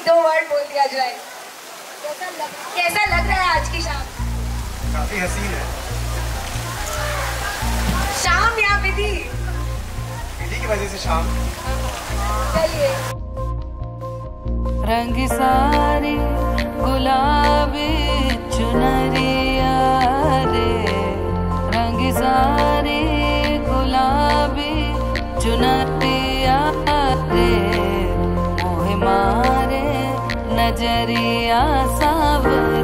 एक दो वर्ड बोल दिया जाए। कैसा लग कैसा लग रहा है आज की शाम? काफ़ी हसीन है। शाम या विधि? विधि की वजह से शाम। चलिए। रंग सारे गुलाबी चुनरिया रे। रंग सारे गुलाबी चुनरिया नजरिया सावरिया